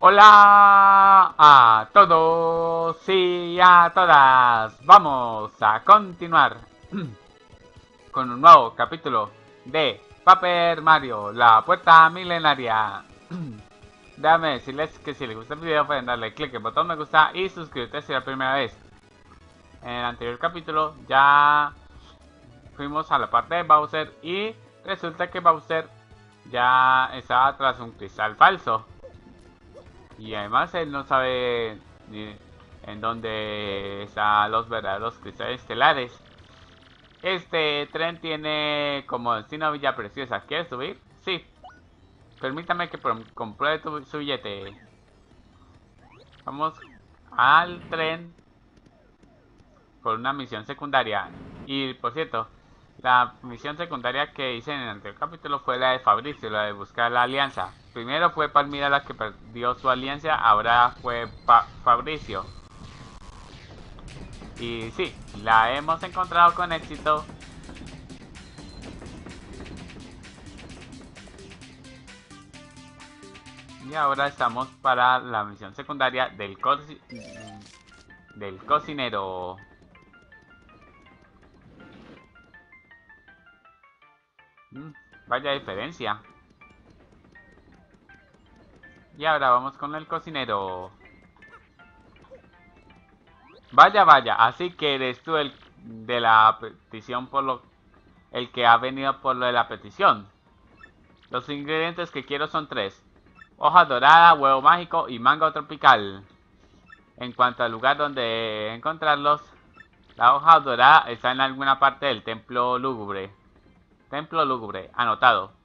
Hola a todos y a todas. Vamos a continuar con un nuevo capítulo de Paper Mario, la puerta milenaria. Déjame decirles que si les gusta el video pueden darle click al botón me gusta y suscribirte si es la primera vez. En el anterior capítulo ya fuimos a la parte de Bowser y resulta que Bowser ya estaba tras un cristal falso. Y además él no sabe en dónde están los verdaderos cristales estelares. Este tren tiene como destino Villa Preciosa. ¿Quieres subir? Sí. Permítame que compruebe tu, su billete. Vamos al tren por una misión secundaria. Y por cierto, la misión secundaria que hice en el anterior capítulo fue la de Fabricio, la de buscar la alianza. Primero fue Palmira la que perdió su alianza, ahora fue Fabricio. Y sí, la hemos encontrado con éxito. Y ahora estamos para la misión secundaria del, del cocinero. Mm, vaya diferencia. Y ahora vamos con el cocinero. Vaya, vaya. Así que eres tú el de la petición por lo... El que ha venido por lo de la petición. Los ingredientes que quiero son tres. Hoja dorada, huevo mágico y mango tropical. En cuanto al lugar donde encontrarlos, la hoja dorada está en alguna parte del templo lúgubre. Templo lúgubre, anotado.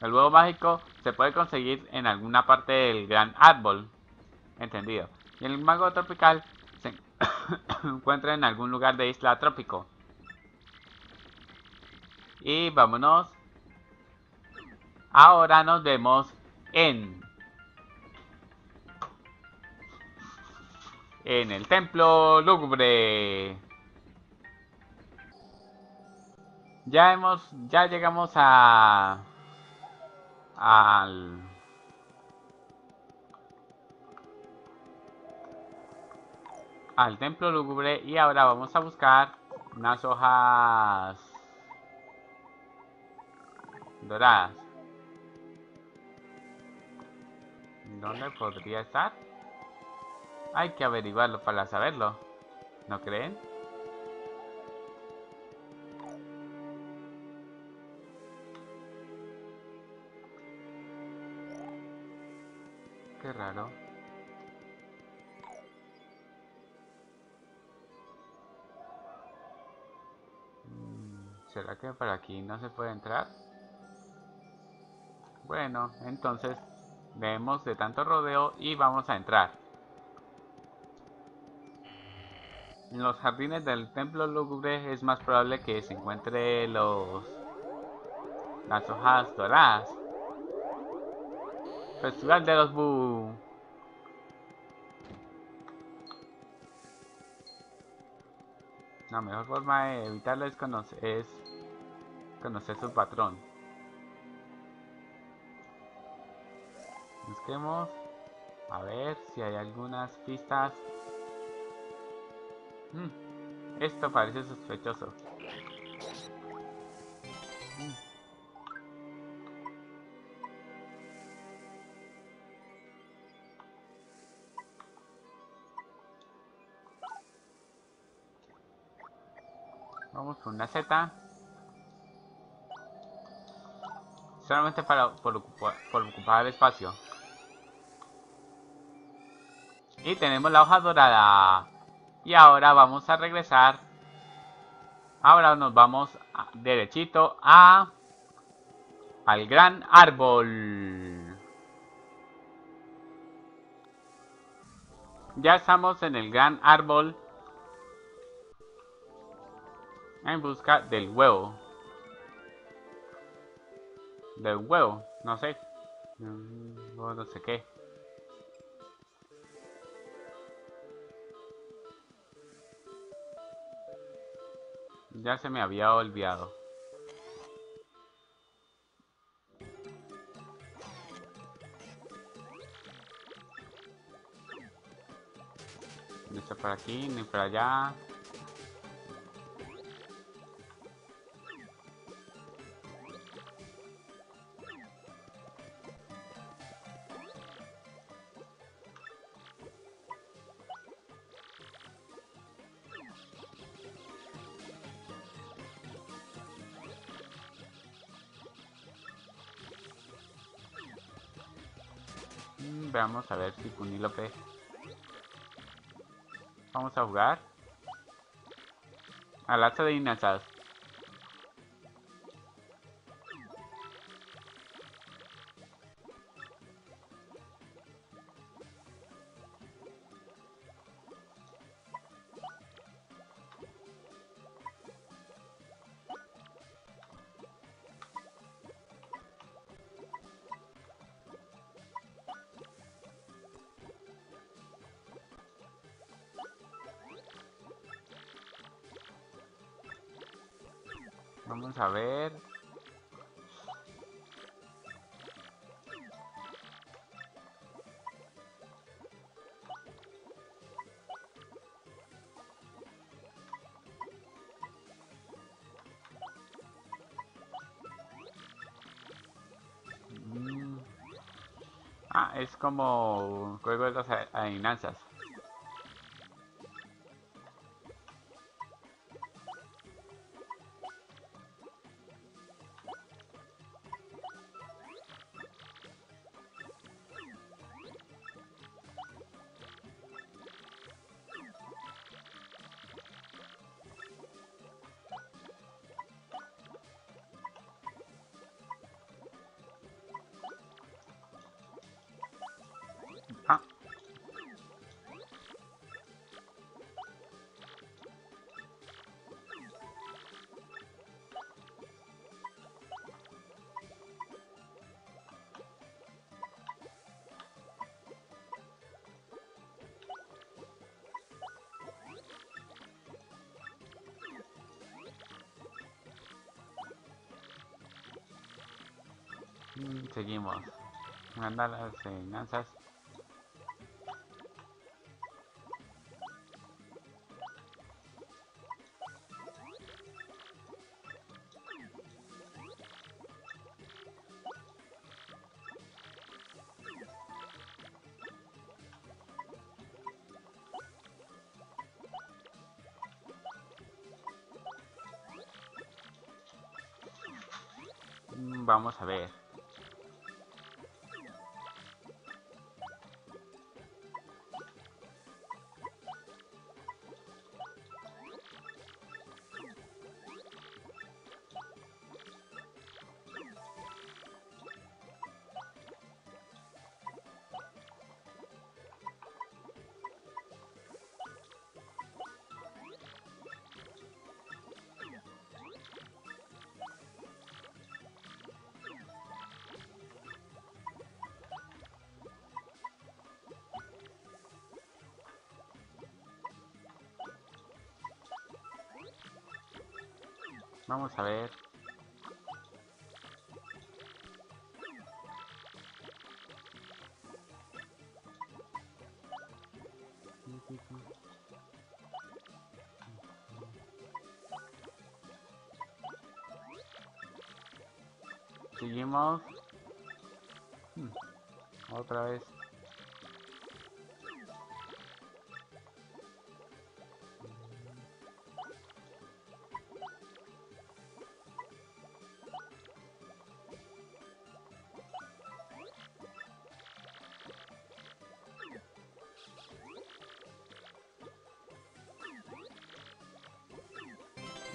El huevo mágico se puede conseguir en alguna parte del gran árbol. Entendido. Y el mango tropical se encuentra en algún lugar de isla trópico. Y vámonos. Ahora nos vemos en... En el templo lúgubre. Ya hemos, ya llegamos a al al templo lúgubre y ahora vamos a buscar unas hojas doradas. ¿Dónde podría estar? Hay que averiguarlo para saberlo. ¿No creen? Qué raro. Mm, ¿Será que por aquí no se puede entrar? Bueno, entonces vemos de tanto rodeo y vamos a entrar. En los jardines del templo lúgubre es más probable que se encuentre los las hojas doradas. Festival de los Bu. La mejor forma de evitarlo es conocer, es conocer su patrón. Busquemos a ver si hay algunas pistas. Hmm, esto parece sospechoso. Una Z. Solamente para por ocupar, por ocupar el espacio. Y tenemos la hoja dorada. Y ahora vamos a regresar. Ahora nos vamos derechito a al gran árbol. Ya estamos en el gran árbol en busca del huevo. Del huevo, no sé. Mm, no, no sé qué. Ya se me había olvidado. No está por aquí, ni por allá. Veamos a ver si Punílope. Vamos a jugar. Al hacha de Inazas. Vamos a ver. Mm. Ah, es como juego de las adivinanzas. Seguimos. Mandar las. Mm, Vamos a ver. Vamos a ver. Seguimos. Hmm, Otra vez.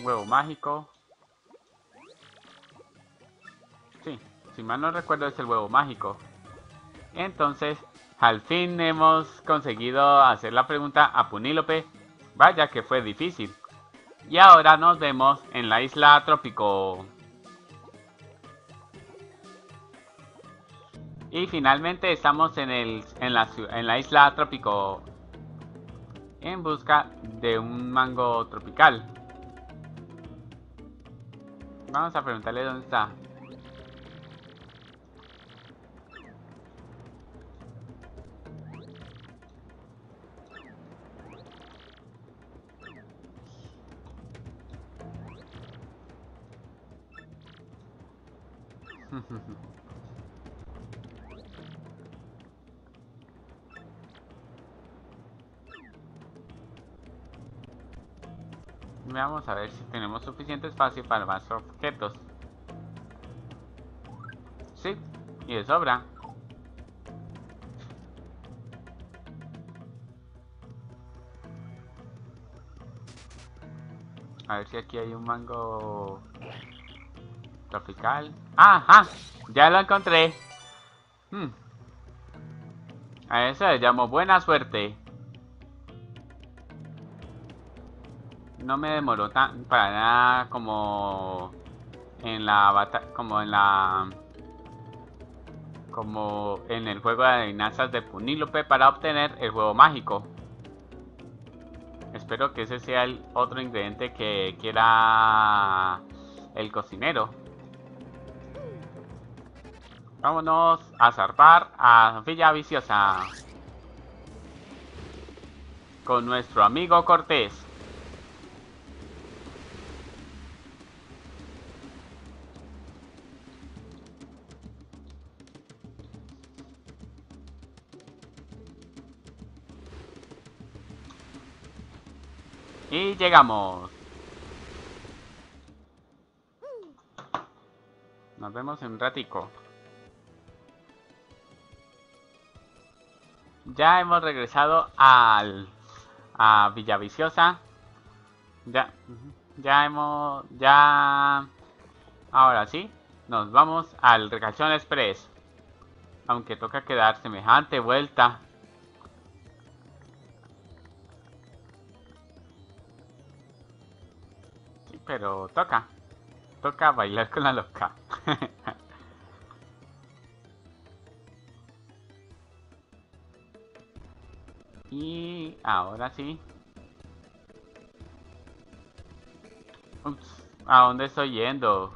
Huevo mágico. Sí, si mal no recuerdo es el huevo mágico. Entonces, al fin hemos conseguido hacer la pregunta a Punílope. Vaya que fue difícil. Y ahora nos vemos en la isla Trópico. Y finalmente estamos en, el, en, la, en la isla Trópico. En busca de un mango tropical. Vamos a preguntarle dónde está. Vamos a ver si tenemos suficiente espacio para más objetos. Sí, y de sobra. A ver si aquí hay un mango tropical. ¡Ajá! Ya lo encontré. Hmm. A eso le llamo buena suerte. No me demoró tan para nada como en la como en la como en el juego de adivinanzas de Punílope para obtener el juego mágico. Espero que ese sea el otro ingrediente que quiera el cocinero. Vámonos a zarpar a Villa Viciosa. Con nuestro amigo Cortés. Llegamos. Nos vemos en un ratico. Ya hemos regresado al a Villaviciosa. Ya ya hemos ya ahora sí, nos vamos al Recachón Express. Aunque toca quedar semejante vuelta. Pero toca. Toca bailar con la loca. y ahora sí. Ups, ¿a dónde estoy yendo?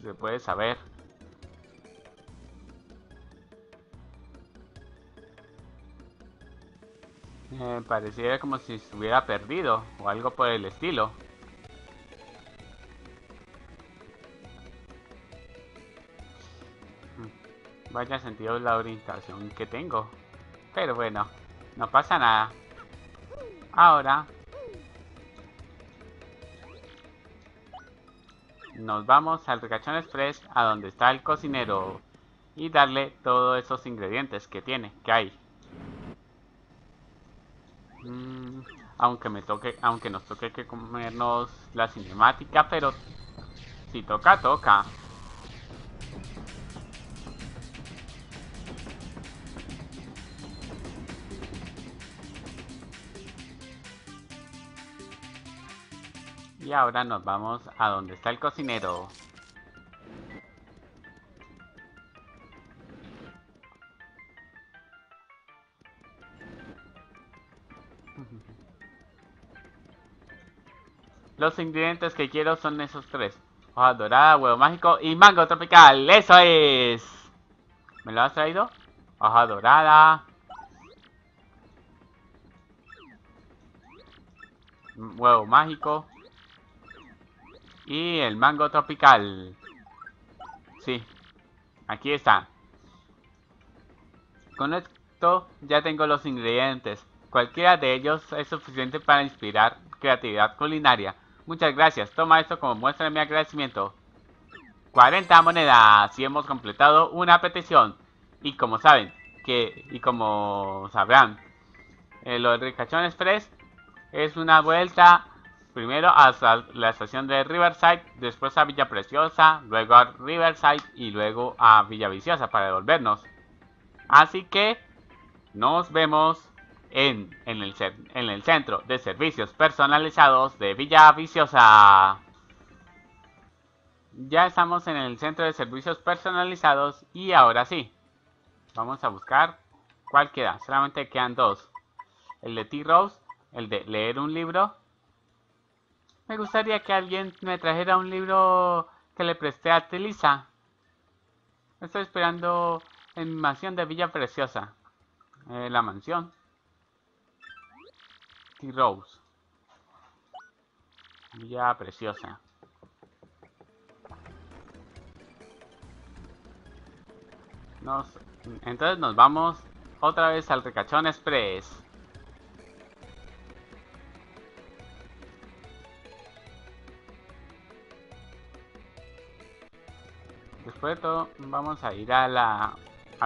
Se puede saber. Eh, pareciera como si estuviera perdido o algo por el estilo. Hmm, vaya sentido la orientación que tengo. Pero bueno, no pasa nada. Ahora nos vamos al Recachón Express a donde está el cocinero y darle todos esos ingredientes que tiene, que hay. Mm, aunque me toque, aunque nos toque que comernos la cinemática, pero si toca, toca. Y ahora nos vamos a donde está el cocinero. Los ingredientes que quiero son esos tres. Hoja dorada, huevo mágico y mango tropical. ¡Eso es! ¿Me lo has traído? Hoja dorada. Huevo mágico. Y el mango tropical. Sí. Aquí está. Con esto ya tengo los ingredientes. Cualquiera de ellos es suficiente para inspirar creatividad culinaria. Muchas gracias. Toma esto como muestra de mi agradecimiento. 40 monedas. Y hemos completado una petición. Y como saben, que y como sabrán, eh, lo de Ricachón Express es una vuelta primero hasta la estación de Riverside, después a Villa Preciosa, luego a Riverside y luego a Villa Viciosa para devolvernos. Así que nos vemos en, el, en el Centro de Servicios Personalizados de Villa Viciosa. Ya estamos en el Centro de Servicios Personalizados y ahora sí, vamos a buscar cuál queda. Solamente quedan dos. El de T-Rose, el de leer un libro. Me gustaría que alguien me trajera un libro que le presté a Telisa. Estoy esperando en mi mansión de Villa Preciosa. Eh, la mansión. Dusty Rose. Villa preciosa. Nos, entonces nos vamos otra vez al Ricachón Express. Después de todo, vamos a ir a la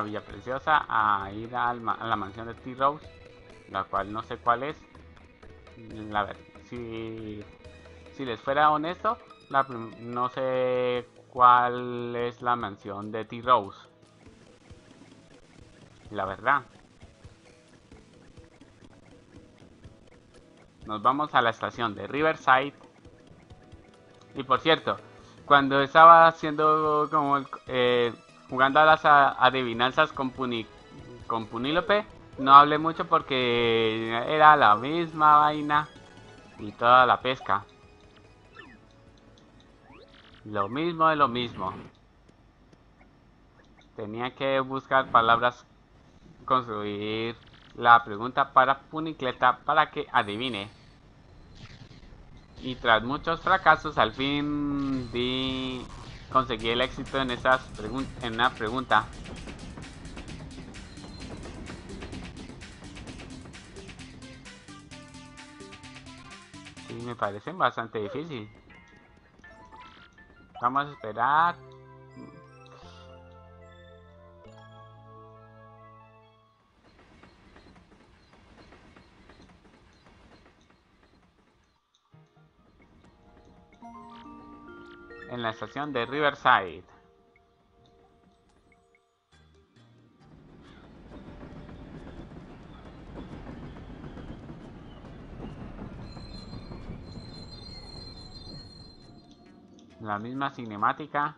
Villa Preciosa, a ir a la, a la mansión de T-Rose, la cual no sé cuál es. La ver, si, si les fuera honesto, no sé cuál es la mansión de T-Rose. La verdad. Nos vamos a la estación de Riverside. Y por cierto, cuando estaba haciendo como eh, jugando a las adivinanzas con, Puni, con Punilope, no hablé mucho porque era la misma vaina y toda la pesca. Lo mismo de lo mismo. Tenía que buscar palabras, construir la pregunta para Punicleta para que adivine. Y tras muchos fracasos, al fin di, conseguí el éxito en, esas en una pregunta. Me parecen bastante difícil. Vamos a esperar. En la estación de Riverside. La misma cinemática.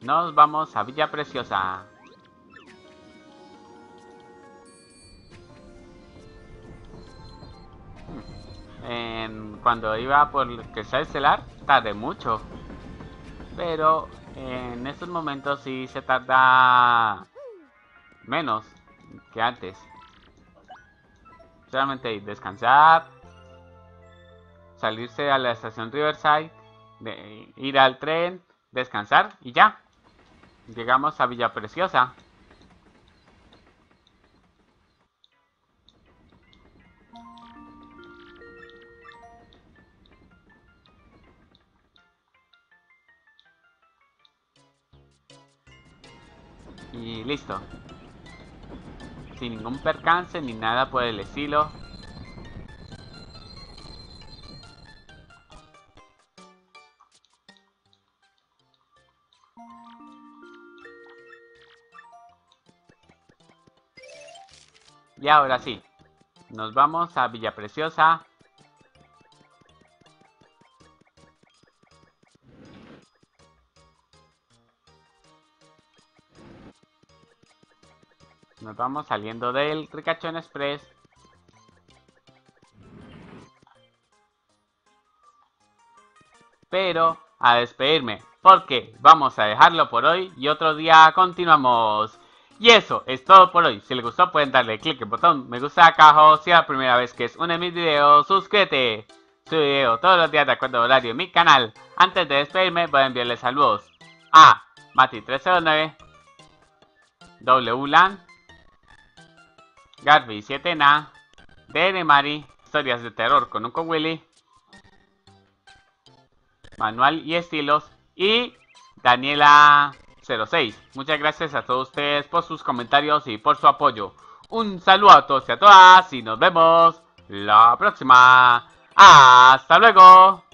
Nos vamos a Villa Preciosa. Cuando iba por el sea estelar, tardé mucho. Pero en estos momentos sí se tarda menos que antes. Solamente descansar, salirse a la estación Riverside, de, ir al tren, descansar y ya. Llegamos a Villa Preciosa. Y listo. Sin ningún percance ni nada por el estilo. Y ahora sí, nos vamos a Villa Preciosa Nos vamos saliendo del Ricachón Express. Pero a despedirme, porque vamos a dejarlo por hoy y otro día continuamos. Y eso es todo por hoy. Si les gustó pueden darle click el botón me gusta acá. Si es la primera vez que es uno de mis videos, suscríbete. Subo video todos los días de acuerdo al horario en mi canal. Antes de despedirme voy a enviarles saludos a Mati309, WLAN, Garby 7Na, DN Mari, historias de terror con Unco Willy, Manual y estilos y Daniela 06. Muchas gracias a todos ustedes por sus comentarios y por su apoyo. Un saludo a todos y a todas y nos vemos la próxima. Hasta luego.